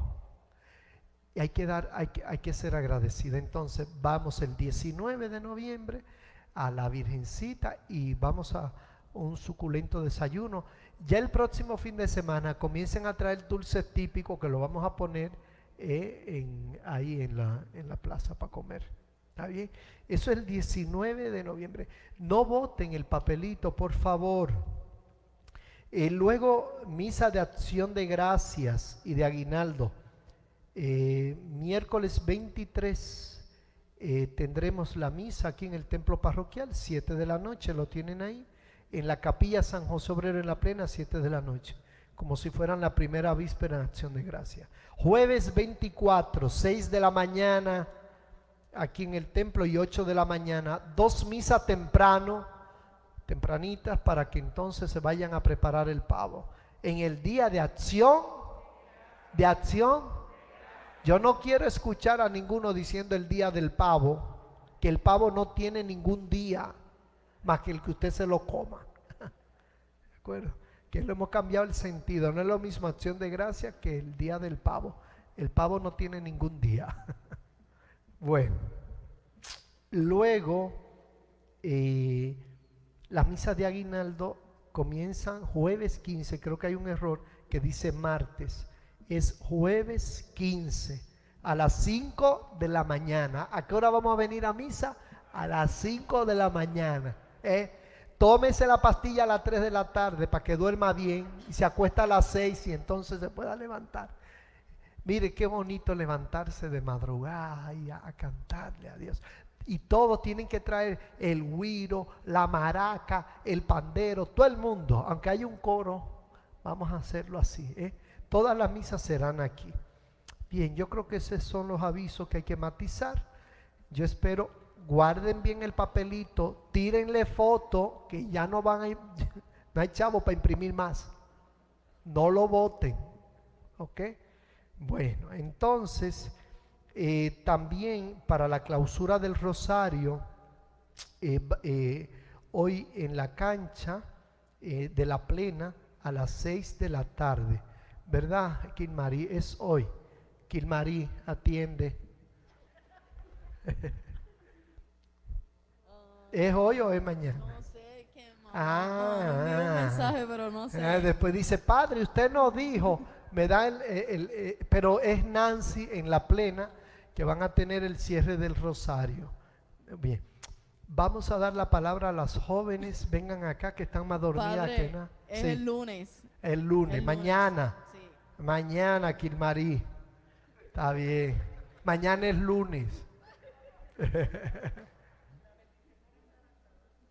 Y hay que, dar, hay, que, hay que ser agradecida. Entonces vamos el 19 de noviembre a la Virgencita y vamos a un suculento desayuno. Ya el próximo fin de semana comiencen a traer dulces típicos que lo vamos a poner eh, en, ahí en la, en la plaza para comer. ¿Está bien? Eso es el 19 de noviembre. No voten el papelito, por favor. Luego, misa de acción de gracias y de aguinaldo. Eh, miércoles 23 eh, tendremos la misa aquí en el templo parroquial, 7 de la noche, lo tienen ahí, en la capilla San José Obrero en la plena, 7 de la noche, como si fueran la primera víspera en acción de gracia. Jueves 24, 6 de la mañana, aquí en el templo y 8 de la mañana, dos misas temprano, tempranitas, para que entonces se vayan a preparar el pavo. En el día de acción, de acción, yo no quiero escuchar a ninguno diciendo el día del pavo, que el pavo no tiene ningún día más que el que usted se lo coma. <laughs> ¿De acuerdo? Que lo hemos cambiado el sentido. No es lo mismo acción de gracia que el día del pavo. El pavo no tiene ningún día. <laughs> bueno, luego eh, las misas de aguinaldo comienzan jueves 15. Creo que hay un error que dice martes es jueves 15 a las 5 de la mañana. ¿A qué hora vamos a venir a misa? A las 5 de la mañana. ¿eh? Tómese la pastilla a las 3 de la tarde para que duerma bien y se acuesta a las 6 y entonces se pueda levantar. Mire qué bonito levantarse de madrugada y a, a cantarle a Dios. Y todos tienen que traer el guiro, la maraca, el pandero, todo el mundo. Aunque haya un coro, vamos a hacerlo así. ¿eh? Todas las misas serán aquí. Bien, yo creo que esos son los avisos que hay que matizar. Yo espero, guarden bien el papelito, tírenle foto, que ya no van a <laughs> no hay chavo para imprimir más. No lo voten. ¿Ok? Bueno, entonces, Eh, también para la clausura del Rosario, eh, eh, hoy en la cancha de la plena a las 6 de la tarde. ¿Verdad, Kilmarí? Es hoy. Kilmarí, atiende. <laughs> ¿Es hoy o es mañana? No sé qué más. Ah, <laughs> un ah. mensaje, pero no sé. Eh, después dice, padre, usted no dijo, me da el, el- el- pero es Nancy en la plena que van a tener el cierre del rosario. Bien, vamos a dar la palabra a las jóvenes, vengan acá que están más dormidas Padre, que nada. es Sí, el lunes. el lunes, el lunes. mañana, Sí. mañana, Kilmarí. Está bien, mañana es lunes. <laughs>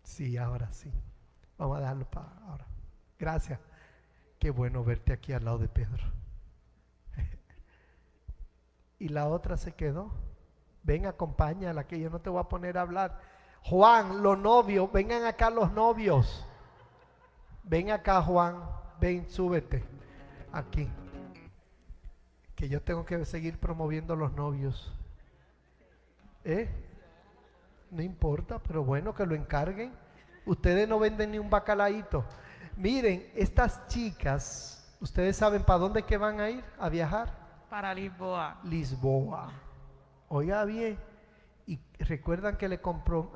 sí, ahora sí. Vamos a darlo para ahora. Gracias. Qué bueno verte aquí al lado de Pedro. Y la otra se quedó. Ven, acompáñala, que yo no te voy a poner a hablar. Juan, los novios, vengan acá los novios. Ven acá, Juan. Ven, súbete. Aquí. Que yo tengo que seguir promoviendo los novios. ¿Eh? No importa, pero bueno, que lo encarguen. Ustedes no venden ni un bacalaíto. Miren, estas chicas, ¿ustedes saben para dónde que van a ir a viajar? Para Lisboa. Lisboa. Oiga bien. Y recuerdan que le compró,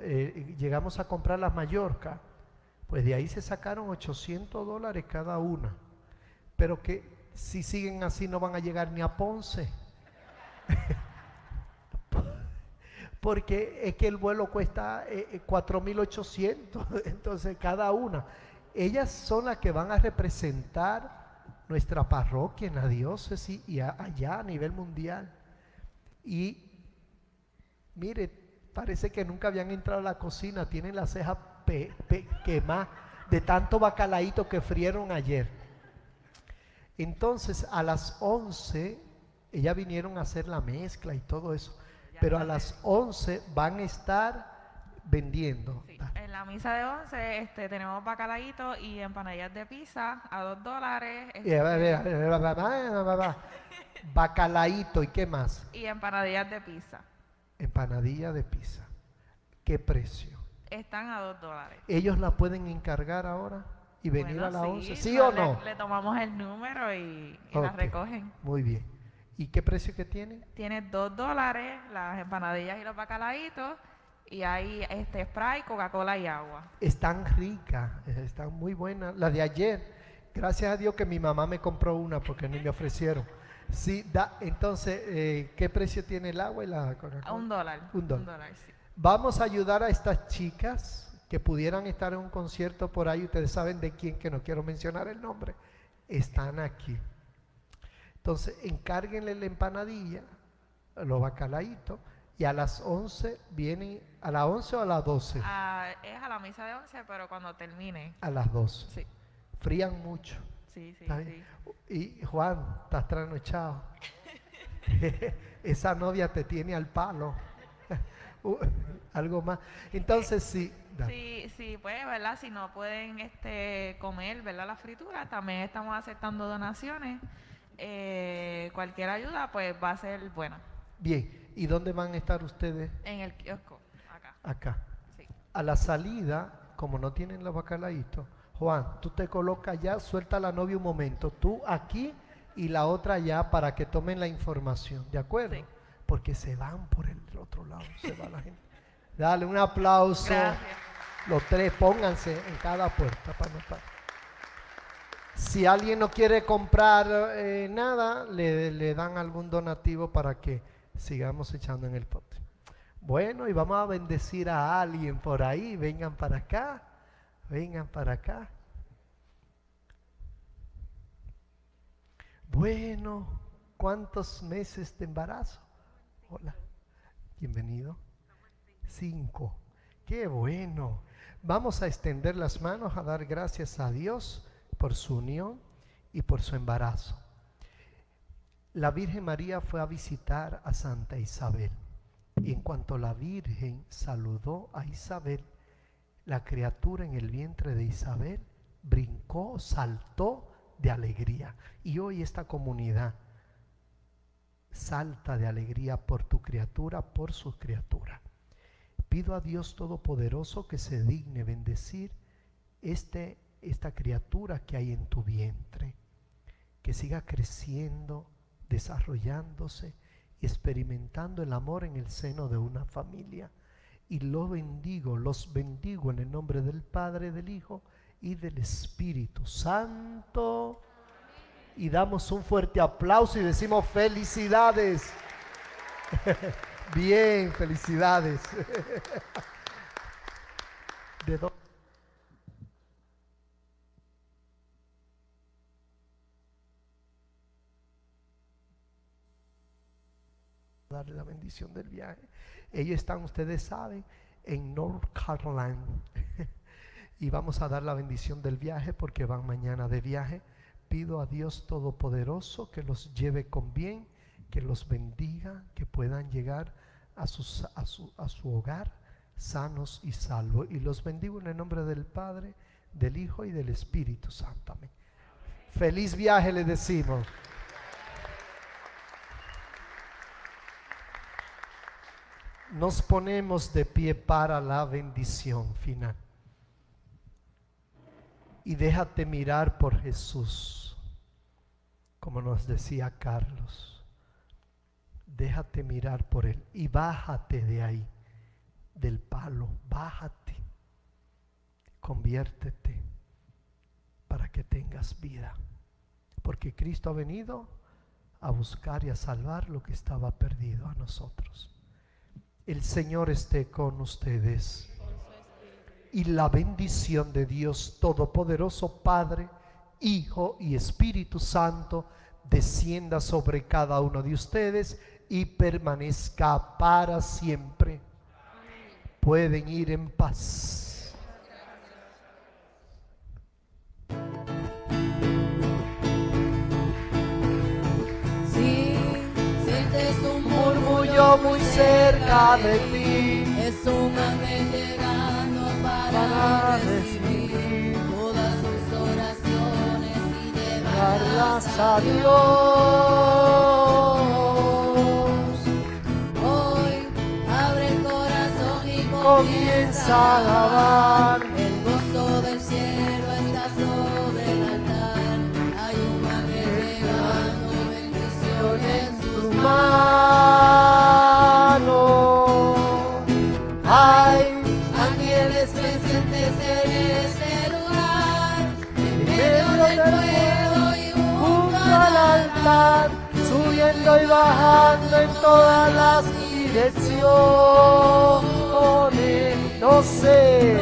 eh, llegamos a comprar las Mallorca. Pues de ahí se sacaron 800 dólares cada una. Pero que si siguen así no van a llegar ni a Ponce. <laughs> Porque es que el vuelo cuesta eh, eh, 4.800, <laughs> entonces cada una. Ellas son las que van a representar nuestra parroquia en la diócesis y a- allá a nivel mundial. Y mire, parece que nunca habían entrado a la cocina, tienen las cejas pe- pe- quemadas de tanto bacalaíto que frieron ayer. Entonces a las 11, ellas vinieron a hacer la mezcla y todo eso, pero a las 11 van a estar vendiendo. Sí, En la misa de 11 este, tenemos bacalaíto y empanadillas de pizza a 2 dólares. Bacalaíto y qué más? y empanadillas de pizza. Empanadilla de pizza. ¿Qué precio? Están a 2 dólares. ¿Ellos la pueden encargar ahora y venir Bueno, a la 11? ¿Sí o le- no? Le, tomamos el número y, y las recogen. Muy bien. ¿Y qué precio que tienen? Tiene 2 dólares las empanadillas y los bacalaitos. Y hay este spray, Coca-Cola y agua. Están ricas, eh, están muy buenas. La de ayer, gracias a Dios que mi mamá me compró una porque ni me ofrecieron. Sí, da, entonces, eh, ¿qué precio tiene el agua y la Coca-Cola? un dólar. Un dólar. sí. Vamos a ayudar a estas chicas que pudieran estar en un concierto por ahí. Ustedes saben de quién, que no quiero mencionar el nombre. Están aquí. Entonces, encárguenle la empanadilla, los bacalaitos, y a las 11 vienen, ¿a las 11 o a las 12? Ah, es a la misa de 11, pero cuando termine. A las 12. Sí, Frían mucho. sí, sí. Y Juan, estás trasnochado. <laughs> Esa novia te tiene al palo. <laughs> Uh, Algo más. Entonces, sí. da. Sí, sí, pues, ¿verdad? Si no pueden este, comer, ¿verdad? La fritura, también estamos aceptando donaciones. Eh, cualquier ayuda, pues, va a ser buena. Bien. ¿Y dónde van a estar ustedes? En el kiosco, acá. Acá. Sí. A la salida, como no tienen los bacalaitos, Juan, tú te colocas allá, suelta a la novia un momento. Tú aquí y la otra allá para que tomen la información. ¿De acuerdo? Sí. Porque se van por el otro lado. Se va la gente. <laughs> Dale un aplauso. Gracias. Los tres, pónganse en cada puerta para notar. Si alguien no quiere comprar eh, nada, le, le dan algún donativo para que sigamos echando en el pote. Bueno, y vamos a bendecir a alguien por ahí. Vengan para acá. Vengan para acá. Bueno, ¿cuántos meses de embarazo? Hola, bienvenido. Cinco. Qué bueno. Vamos a extender las manos a dar gracias a Dios por su unión y por su embarazo. La Virgen María fue a visitar a Santa Isabel. Y en cuanto la Virgen saludó a Isabel, la criatura en el vientre de Isabel brincó, saltó de alegría. Y hoy esta comunidad salta de alegría por tu criatura, por sus criaturas. Pido a Dios Todopoderoso que se digne bendecir este, esta criatura que hay en tu vientre, que siga creciendo, desarrollándose y experimentando el amor en el seno de una familia. Y lo bendigo, los bendigo en el nombre del Padre, del Hijo y del Espíritu Santo. Y damos un fuerte aplauso y decimos felicidades. <laughs> Bien, felicidades. <laughs> ¿De dónde? La bendición del viaje. Ellos están, ustedes saben, en North Carolina. <laughs> y vamos a dar la bendición del viaje porque van mañana de viaje. Pido a Dios Todopoderoso que los lleve con bien, que los bendiga, que puedan llegar a, a, su, a su hogar sanos y salvos. Y los bendigo en el nombre del Padre, del Hijo y del Espíritu Santo. Amén. Feliz viaje le decimos. Nos ponemos de pie para la bendición final. Y déjate mirar por Jesús, como nos decía Carlos. Déjate mirar por Él y bájate de ahí, del palo, bájate, conviértete para que tengas vida. Porque Cristo ha venido a buscar y a salvar lo que estaba perdido a nosotros. El Señor esté con ustedes. Y la bendición de Dios Todopoderoso, Padre, Hijo y Espíritu Santo, descienda sobre cada uno de ustedes y permanezca para siempre. Pueden ir en paz. Muy cerca de ti. Es un ángel llegando para Para recibir todas sus oraciones y llevarlas a. Dios. Hoy abre el corazón y Comienza a alabar. Subiendo y bajando en todas las direcciones. No sé,